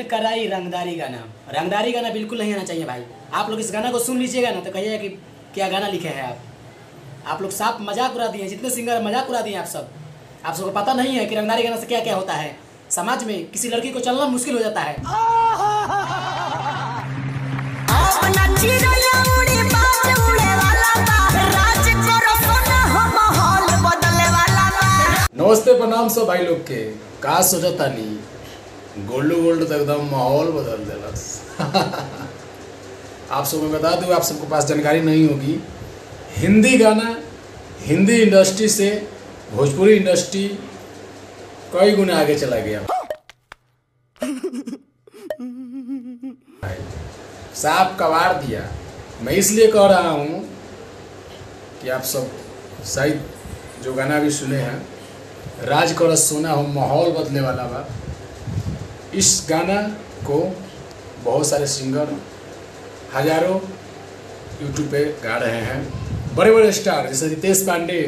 कराई रंगदारी गाना। रंगदारी गाना बिल्कुल नहीं आना चाहिए भाई। आप लोग इस गाना को सुन लीजिएगा ना तो कहिएगा कि क्या गाना लिखे हैं आप। आप लोग साफ़ मज़ाक उड़ा दिए जितने सिंगर मज़ाक उड़ा दिए आप सब। आप सबको पता नहीं है कि रंगदारी गाना से क्या क्या होता है। समाज में किसी लड़की को चलना मुश्किल हो जाता है। नमस्ते, प्रणाम सब भाई लोग के। का सोचता नहीं गोल्डू गोल्ड तो एकदम माहौल बदल देलस आप सबको मैं बता दूँ, आप सबको पास जानकारी नहीं होगी। हिंदी गाना, हिंदी इंडस्ट्री से भोजपुरी इंडस्ट्री कई गुना आगे चला गया। साफ़ कबाड़ दिया। मैं इसलिए कह रहा हूँ कि आप सब शायद जो गाना भी सुने हैं, राज कर सोना हो, माहौल बदले वाला बा इस गाना को बहुत सारे सिंगर हज़ारों यूट्यूब पे गा रहे हैं। बड़े बड़े स्टार जैसे रितेश पांडे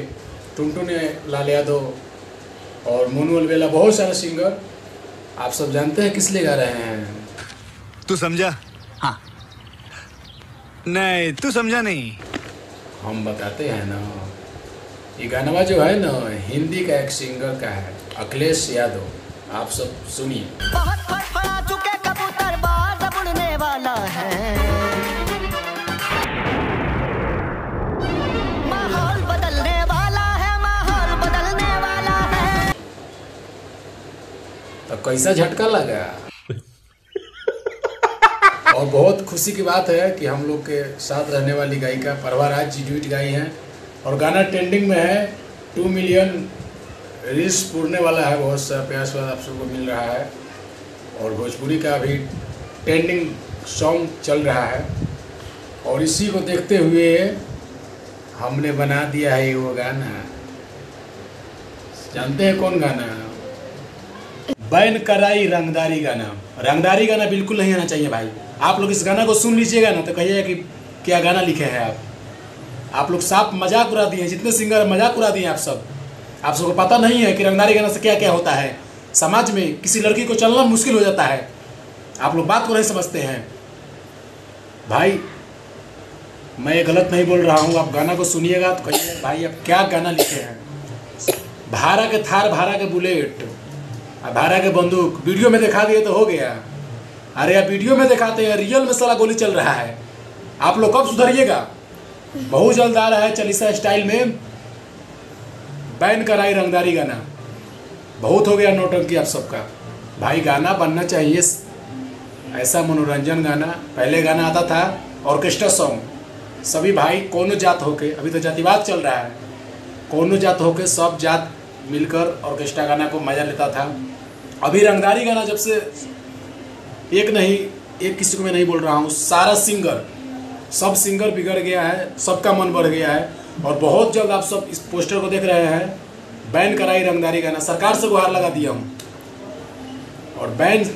टुनटुन लाल यादव और मोनू अलवेला बहुत सारे सिंगर आप सब जानते हैं किस लिए गा रहे हैं। तू समझा? हाँ। नहीं तू समझा नहीं। हम बताते हैं ना ये गाना जो है ना हिंदी का एक सिंगर का है अखिलेश यादव। आप सब सुनिए। बहुत फड़फड़ा चुके कबूतर बाज उड़ने वाला है। माहौल बदलने वाला है माहौल बदलने वाला है। तो कैसा झटका लगा? और बहुत खुशी की बात है कि हम लोग के साथ रहने वाली गायिका परवा राज जी ड्यूट गाई हैं और गाना ट्रेंडिंग में है टू मिलियन रील्स पूरने वाला है, बहुत सा प्यार स्वाद आप सबको मिल रहा है। और भोजपुरी का भी ट्रेंडिंग सॉन्ग चल रहा है। और इसी को देखते हुए हमने बना दिया है वो गाना। जानते हैं कौन गाना? बैन कराई रंगदारी गाना। रंगदारी गाना बिल्कुल नहीं आना चाहिए भाई। आप लोग इस गाना को सुन लीजिएगा ना तो कहिएगा कि क्या गाना लिखे हैं आप। आप लोग साफ़ मज़ाक उड़ा दिए जितने सिंगर मज़ाक उड़ा दिए आप सब। आप सबको पता नहीं है कि रंगदारी गाना से क्या क्या होता है। समाज में किसी लड़की को चलना मुश्किल हो जाता है। आप लोग बात को नहीं समझते हैं। भाई, मैं ये गलत नहीं बोल रहा हूँ। आप गाना को सुनिएगा तो कहिएगा भाई, आप क्या गाना लिखे हैं? भाड़ा के थार भाड़ा के बुलेट भाड़ा के बंदूक, वीडियो में दिखा दिए तो हो गया। अरे, आप वीडियो में दिखाते हैं, रियल में सला गोली चल रहा है। आप लोग कब सुधरिएगा? बहुत जल्द आ रहा है चलीसा स्टाइल में। बैन कराई रंगदारी गाना। बहुत हो गया नोटंकी आप सबका। भाई गाना बनना चाहिए। ऐसा मनोरंजन गाना। पहले गाना आता था ऑर्केस्ट्रा सॉन्ग सभी भाई, कोनो जात होके, अभी तो जातिवाद चल रहा है। कोनो जात होके सब जात मिलकर ऑर्केस्ट्रा गाना को मज़ा लेता था। अभी रंगदारी गाना जब से एक नहीं, एक किसी को मैं नहीं बोल रहा हूँ, सारा सिंगर सब सिंगर बिगड़ गया है, सबका मन बढ़ गया है। और बहुत जल्द आप सब इस पोस्टर को देख रहे हैं। बैन कराई रंगदारी गाना सरकार से गुहार लगा दिया हूँ। और बैन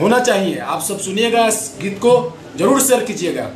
होना चाहिए। आप सब सुनिएगा इस गीत को, ज़रूर शेयर कीजिएगा।